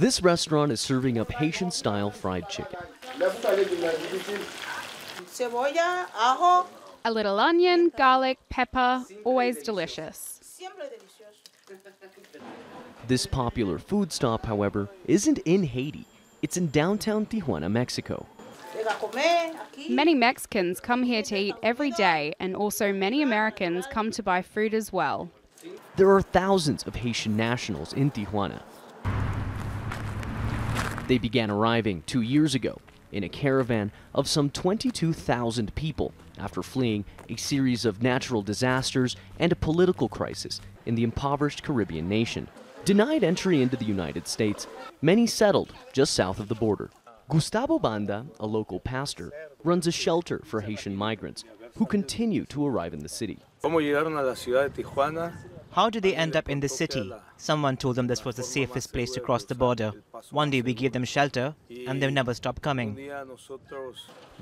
This restaurant is serving up Haitian style fried chicken. A little onion, garlic, pepper, always delicious. This popular food stop, however, isn't in Haiti. It's in downtown Tijuana, Mexico. Llega a comer aquí. Many Mexicans come here to eat every day, and also many Americans come to buy food as well. There are thousands of Haitian nationals in Tijuana. They began arriving two years ago in a caravan of some 22,000 people after fleeing a series of natural disasters and a political crisis in the impoverished Caribbean nation. Denied entry into the United States, many settled just south of the border. Gustavo Banda, a local pastor, runs a shelter for Haitian migrants who continue to arrive in the city. How did they end up in the city? Someone told them this was the safest place to cross the border. One day we gave them shelter, and they've never stopped coming.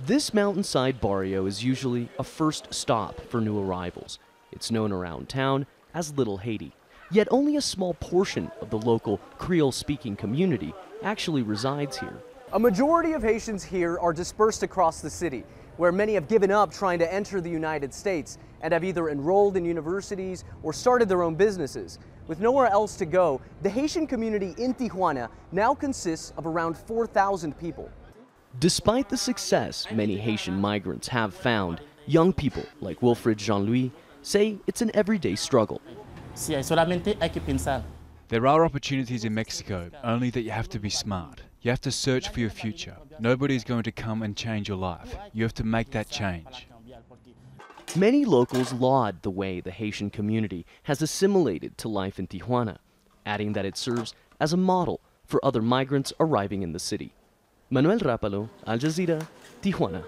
This mountainside barrio is usually a first stop for new arrivals. It's known around town as Little Haiti. Yet only a small portion of the local Creole speaking community actually resides here. A majority of Haitians here are dispersed across the city, where many have given up trying to enter the United States and have either enrolled in universities or started their own businesses. With nowhere else to go, the Haitian community in Tijuana now consists of around 4,000 people. Despite the success many Haitian migrants have found, young people like Wilfred Jean Louis say it's an everyday struggle. Sí, hay solamente hay que pensar. There are opportunities in Mexico, only that you have to be smart. You have to search for your future. Nobody's going to come and change your life. You have to make that change. Many locals laud the way the Haitian community has assimilated to life in Tijuana, adding that it serves as a model for other migrants arriving in the city. Manuel Rapalo, Al Jazeera, Tijuana.